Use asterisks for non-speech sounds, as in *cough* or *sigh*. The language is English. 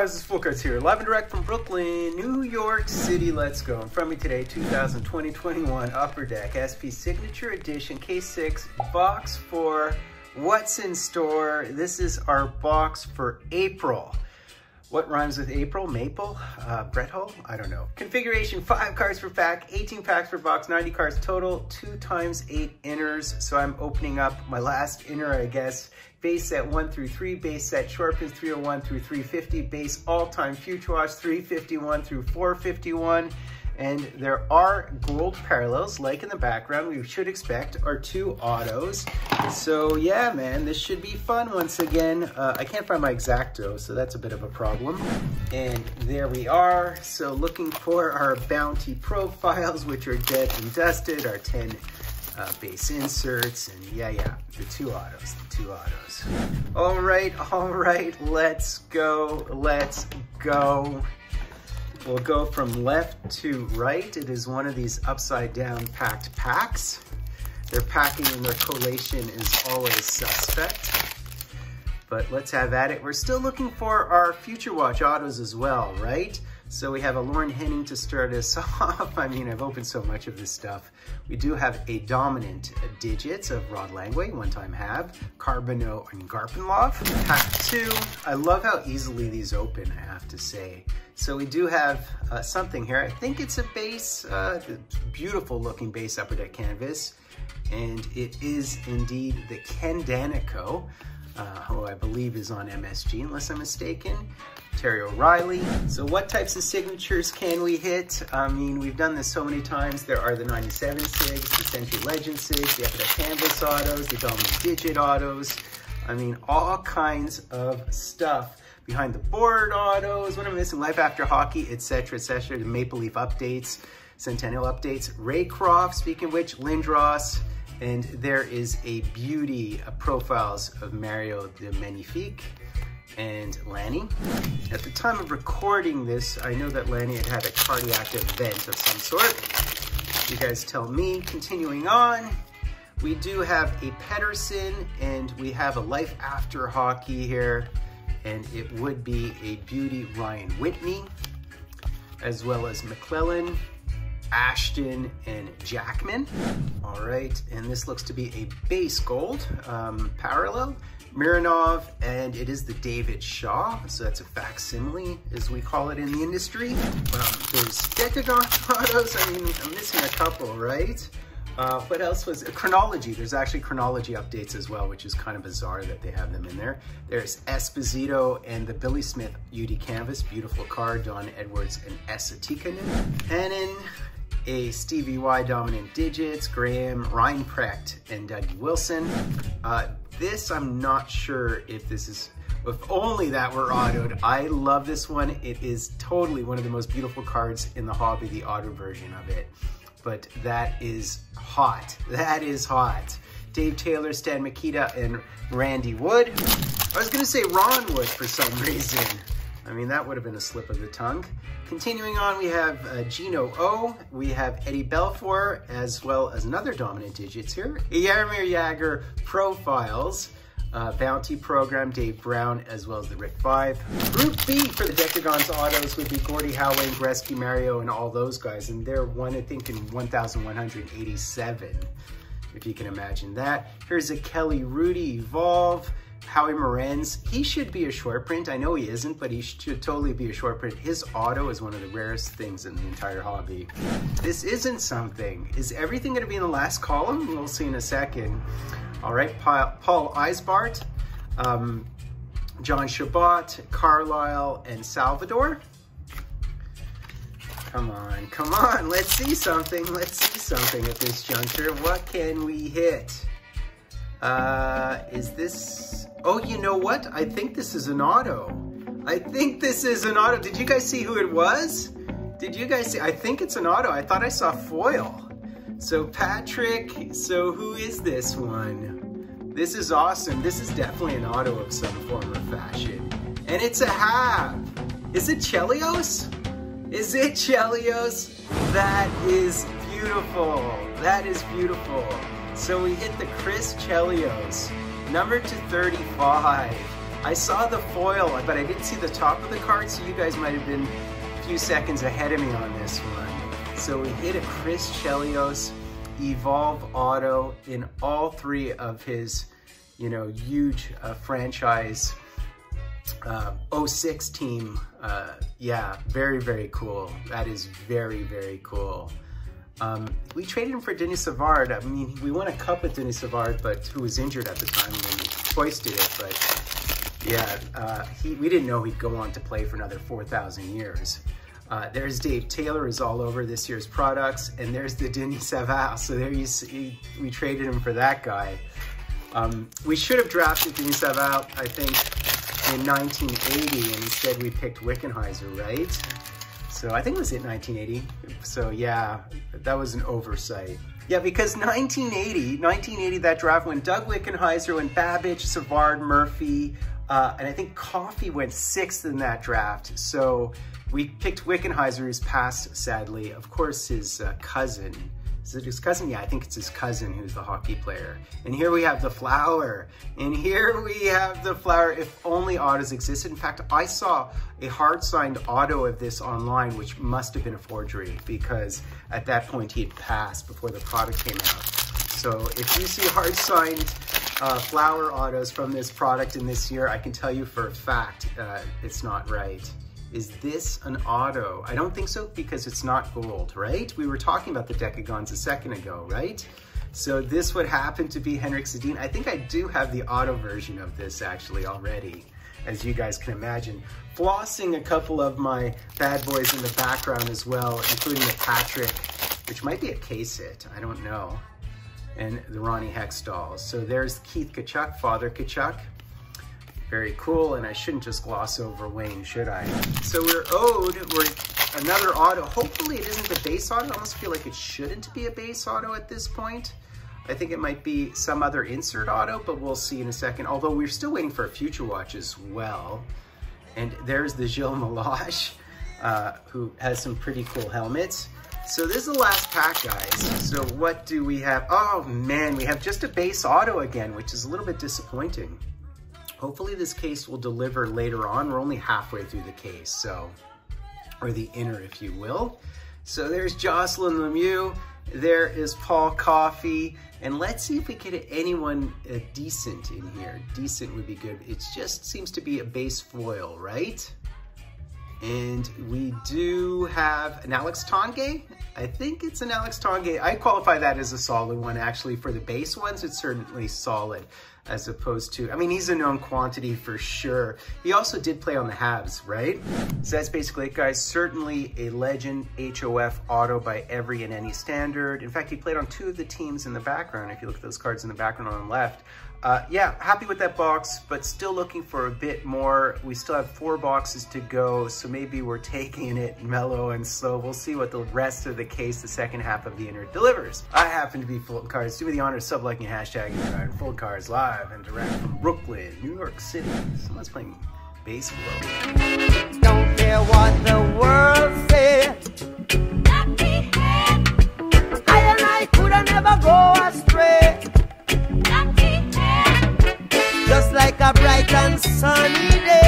guys, it's Fulton Cards here, live and direct from Brooklyn, New York City. Let's go. In front of me today, 2020-21 Upper Deck SP Signature Edition K6 box for what's in store. This is our box for April. What rhymes with April? Maple? Uh, Brett Hull? I don't know. Configuration, five cards per pack, 18 packs per box, 90 cards total, two times eight inners. So I'm opening up my last inner, I guess. Base set one through three, base set short prints 301 through 350, base all-time future watch 351 through 451. And there are gold parallels, like in the background, we should expect are two autos. So yeah, man, this should be fun once again. Uh, I can't find my X-Acto, so that's a bit of a problem. And there we are. So looking for our bounty profiles, which are dead and dusted, our 10 uh, base inserts, and yeah, yeah, the two autos, the two autos. All right, all right, let's go, let's go. We'll go from left to right. It is one of these upside down packed packs. Their packing and their collation is always suspect. But let's have at it. We're still looking for our Future Watch autos as well, right? So we have a Lorne Henning to start us *laughs* off. I mean, I've opened so much of this stuff. We do have a dominant digits of Rod Langway, one time have, Carbonneau and Garpenlov. Pack two, I love how easily these open, I have to say. So we do have uh, something here. I think it's a base, uh, beautiful looking base upper deck canvas. And it is indeed the Ken Daneyko, uh, who I believe is on MSG, unless I'm mistaken. Terry O'Reilly. So what types of signatures can we hit? I mean, we've done this so many times. There are the 97 SIGs, the Century Legend SIGs, the Upper Canvas autos, the Dominant Digit autos. I mean, all kinds of stuff behind the board autos, what am I missing? Life After Hockey, etc., etc. The Maple Leaf updates, Centennial updates, Raycroft, speaking of which, Lindros, and there is a beauty of profiles of Mario the Magnifique and Lanny. At the time of recording this, I know that Lanny had had a cardiac event of some sort. You guys tell me. Continuing on, we do have a Pedersen and we have a Life After Hockey here and it would be a beauty Ryan Whitney, as well as McClellan, Ashton, and Jackman. All right, and this looks to be a base gold um, parallel. Mironov, and it is the David Shaw, so that's a facsimile, as we call it in the industry. Um, there's Decagon autos, I mean, I'm missing a couple, right? Uh, what else was chronology? There's actually chronology updates as well, which is kind of bizarre that they have them in there. There's Esposito and the Billy Smith UD Canvas, beautiful card, Don Edwards and Esa Tikkanen. A Stevie Y dominant digits, Graham, Reinprecht, and Dougie Wilson. Uh, this, I'm not sure if this is if only that were autoed. I love this one. It is totally one of the most beautiful cards in the hobby, the auto version of it but that is hot. That is hot. Dave Taylor, Stan Mikita, and Randy Wood. I was gonna say Ron Wood for some reason. I mean, that would have been a slip of the tongue. Continuing on, we have uh, Gino O, we have Eddie Belfour, as well as another dominant digits here. Jaromir Jagr profiles uh, Bounty Program, Dave Brown, as well as the Rick 5. Group B for the Decagons autos would be Gordy Howe, Gretzky, Mario, and all those guys. And they're one, I think, in 1,187, if you can imagine that. Here's a Kelly Hrudey Evolve. Howie Morenz, he should be a short print. I know he isn't, but he should totally be a short print. His auto is one of the rarest things in the entire hobby. This isn't something. Is everything gonna be in the last column? We'll see in a second. All right, Paul Ysebaert, um, John Chabot, Carlisle, and Salvador. Come on, come on, let's see something. Let's see something at this juncture. What can we hit? Uh, is this, oh, you know what? I think this is an auto. I think this is an auto. Did you guys see who it was? Did you guys see? I think it's an auto. I thought I saw foil. So Patrick, so who is this one? This is awesome. This is definitely an auto of some form or fashion. And it's a half. Is it Chelios? Is it Chelios? That is beautiful. That is beautiful. So we hit the Chris Chelios, number to 35. I saw the foil, but I didn't see the top of the card, so you guys might have been a few seconds ahead of me on this one. So we hit a Chris Chelios Evolve Auto in all three of his, you know, huge uh, franchise uh, 06 team. Uh, yeah, very, very cool. That is very, very cool. Um, we traded him for Denis Savard. I mean, we won a cup with Denis Savard, but who was injured at the time when we hoisted it. But yeah, uh, he, we didn't know he'd go on to play for another 4,000 years. Uh, there's Dave Taylor is all over this year's products, and there's the Denis Savard. So there you see, we traded him for that guy. Um, we should have drafted Denis Savard, I think, in 1980, and instead we picked Wickenheiser, right? So I think it was in 1980. So yeah, that was an oversight. Yeah, because 1980, 1980, that draft when Doug Wickenheiser, when Babych, Savard, Murphy, uh, and I think Coffey went sixth in that draft. So we picked Wickenheiser, who's passed, sadly. Of course, his uh, cousin. Is it his cousin? Yeah, I think it's his cousin who's the hockey player. And here we have the flower. And here we have the flower. If only autos existed. In fact, I saw a hard signed auto of this online, which must have been a forgery because at that point he had passed before the product came out. So if you see hard signed uh, flower autos from this product in this year, I can tell you for a fact uh, it's not right. Is this an auto? I don't think so because it's not gold, right? We were talking about the Decagons a second ago, right? So this would happen to be Henrik Sedin. I think I do have the auto version of this actually already, as you guys can imagine. Flossing a couple of my bad boys in the background as well, including the Patrick, which might be a case hit, I don't know, and the Ronnie Hextall. So there's Keith Tkachuk, Father Tkachuk. Very cool, and I shouldn't just gloss over Wayne, should I? So we're owed, we're another auto. Hopefully it isn't a base auto. I almost feel like it shouldn't be a base auto at this point. I think it might be some other insert auto, but we'll see in a second. Although we're still waiting for a future watch as well. And there's the Gilles Meloche, uh, who has some pretty cool helmets. So this is the last pack, guys. So what do we have? Oh man, we have just a base auto again, which is a little bit disappointing. Hopefully this case will deliver later on. We're only halfway through the case, so, or the inner, if you will. So there's Jocelyn Lemieux. There is Paul Coffey. And let's see if we get anyone uh, decent in here. Decent would be good. It just seems to be a base foil, right? And we do have an Alex Tanguay. I think it's an Alex Tanguay. I qualify that as a solid one, actually. For the base ones, it's certainly solid as opposed to, I mean, he's a known quantity for sure. He also did play on the Habs, right? So that's basically it, guys. Certainly a legend HOF auto by every and any standard. In fact, he played on two of the teams in the background. If you look at those cards in the background on the left, uh, yeah, happy with that box, but still looking for a bit more. We still have four boxes to go, so maybe we're taking it mellow and slow. We'll see what the rest of the case, the second half of the inner delivers. I happen to be Fulton Cards. Do me the honor of sub-liking hashtag and Fulton Cards live live and direct from Brooklyn, New York City. Someone's playing bass blow. Don't care what the world says. like a bright and sunny day.